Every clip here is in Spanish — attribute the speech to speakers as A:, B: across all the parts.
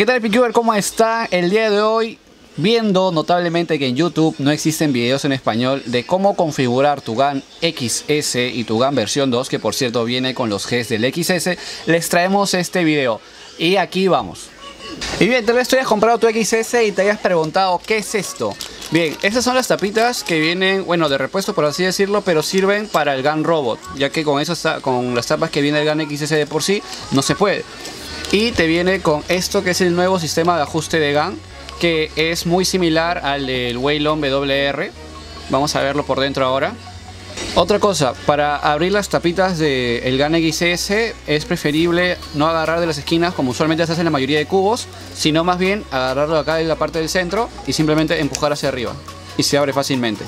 A: ¿Qué tal PQber? ¿Cómo está? El día de hoy viendo notablemente que en YouTube no existen videos en español de cómo configurar tu GAN XS y tu GAN versión 2, que por cierto viene con los Gs del XS, les traemos este video. Y aquí vamos. Y bien, tal vez tú hayas comprado tu XS y te hayas preguntado ¿qué es esto? Bien, estas son las tapitas que vienen, bueno, de repuesto por así decirlo, pero sirven para el GAN Robot, ya que con, eso con las tapas que viene el GAN XS de por sí, no se puede. Y te viene con esto que es el nuevo sistema de ajuste de GAN, que es muy similar al del Waylon WR. Vamos a verlo por dentro ahora. Otra cosa, para abrir las tapitas del GAN XS es preferible no agarrar de las esquinas como usualmente se hace en la mayoría de cubos, sino más bien agarrarlo acá en la parte del centro y simplemente empujar hacia arriba y se abre fácilmente.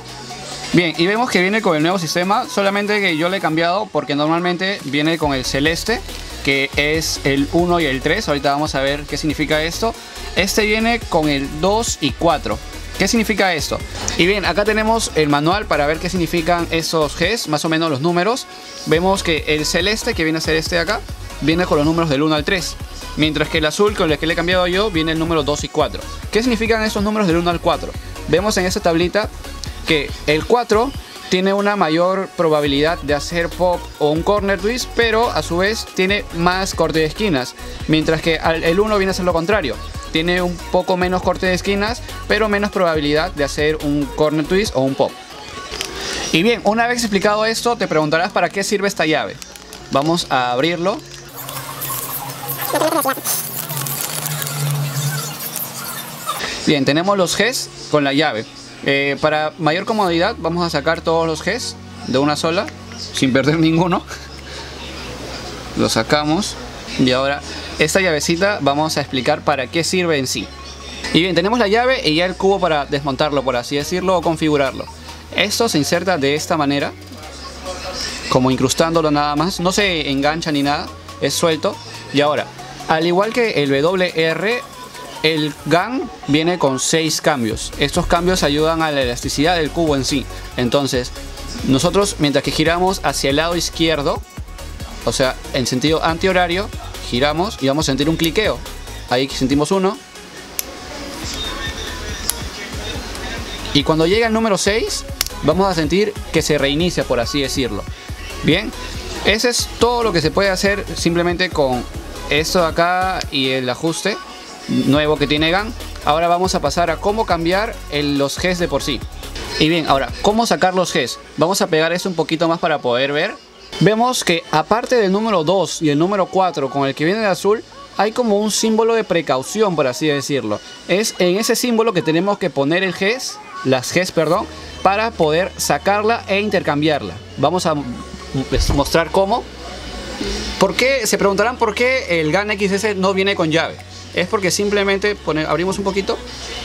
A: Bien, y vemos que viene con el nuevo sistema, solamente que yo le he cambiado porque normalmente viene con el celeste, que es el 1 y el 3, ahorita vamos a ver qué significa esto. Este viene con el 2 y 4. ¿Qué significa esto? Y bien, acá tenemos el manual para ver qué significan esos Gs, más o menos los números. Vemos que el celeste, que viene a ser este de acá, viene con los números del 1 al 3. Mientras que el azul, con el que le he cambiado yo, viene el número 2 y 4. ¿Qué significan esos números del 1 al 4? Vemos en esta tablita que el 4 tiene una mayor probabilidad de hacer pop o un corner twist, pero a su vez tiene más corte de esquinas. Mientras que el 1 viene a ser lo contrario tiene un poco menos corte de esquinas, pero menos probabilidad de hacer un corner twist o un pop. Y bien, una vez explicado esto, te preguntarás para qué sirve esta llave. Vamos a abrirlo. Bien, tenemos los Gs con la llave. Eh, para mayor comodidad vamos a sacar todos los Gs de una sola, sin perder ninguno. Lo sacamos y ahora esta llavecita vamos a explicar para qué sirve en sí. Y bien, tenemos la llave y ya el cubo para desmontarlo, por así decirlo, o configurarlo. Esto se inserta de esta manera, como incrustándolo nada más. No se engancha ni nada, es suelto. Y ahora, al igual que el WR, el GAN viene con 6 cambios. Estos cambios ayudan a la elasticidad del cubo en sí. Entonces, nosotros mientras que giramos hacia el lado izquierdo, o sea, en sentido antihorario, giramos y vamos a sentir un cliqueo. Ahí sentimos uno. Y cuando llega el número 6, vamos a sentir que se reinicia, por así decirlo. Bien, ese es todo lo que se puede hacer simplemente con esto de acá y el ajuste nuevo que tiene GAN. Ahora vamos a pasar a cómo cambiar los Gs de por sí. Y bien, ahora, ¿cómo sacar los Gs? Vamos a pegar esto un poquito más para poder ver Vemos que aparte del número 2 y el número 4 con el que viene de azul, hay como un símbolo de precaución, por así decirlo. Es en ese símbolo que tenemos que poner el GES, las GES, perdón, para poder sacarla e intercambiarla. Vamos a mostrar cómo. ¿Por qué? Se preguntarán por qué el GAN XS no viene con llave. Es porque simplemente, abrimos un poquito,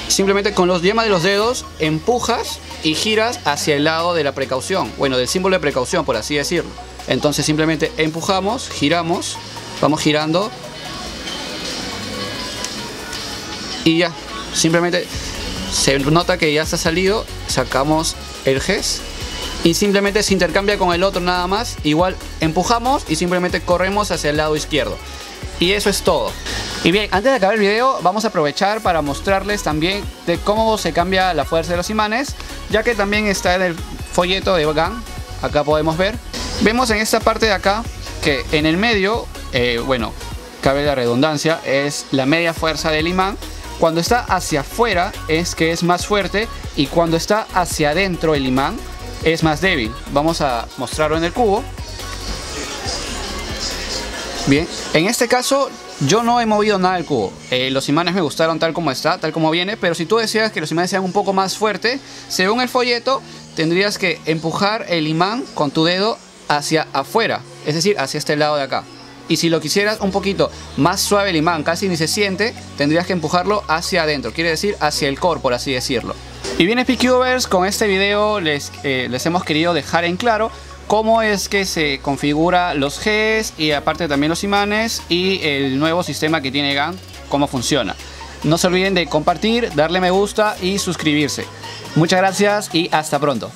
A: simplemente con los yemas de los dedos empujas y giras hacia el lado de la precaución, bueno, del símbolo de precaución, por así decirlo. Entonces simplemente empujamos, giramos, vamos girando y ya, simplemente se nota que ya está salido, sacamos el GES y simplemente se intercambia con el otro nada más, igual empujamos y simplemente corremos hacia el lado izquierdo. Y eso es todo. Y bien, antes de acabar el video, vamos a aprovechar para mostrarles también de cómo se cambia la fuerza de los imanes, ya que también está en el folleto de GAN, acá podemos ver. Vemos en esta parte de acá que en el medio, eh, bueno, cabe la redundancia, es la media fuerza del imán. Cuando está hacia afuera es que es más fuerte y cuando está hacia adentro el imán es más débil. Vamos a mostrarlo en el cubo. Bien, en este caso yo no he movido nada del cubo. Eh, los imanes me gustaron tal como está, tal como viene, pero si tú deseas que los imanes sean un poco más fuertes, según el folleto, tendrías que empujar el imán con tu dedo hacia afuera, es decir, hacia este lado de acá. Y si lo quisieras un poquito más suave el imán, casi ni se siente, tendrías que empujarlo hacia adentro, quiere decir hacia el core, por así decirlo. Y bien PQvers, con este video les, eh, les hemos querido dejar en claro cómo es que se configura los Gs y aparte también los imanes y el nuevo sistema que tiene GAN, cómo funciona. No se olviden de compartir, darle me gusta y suscribirse. Muchas gracias y hasta pronto.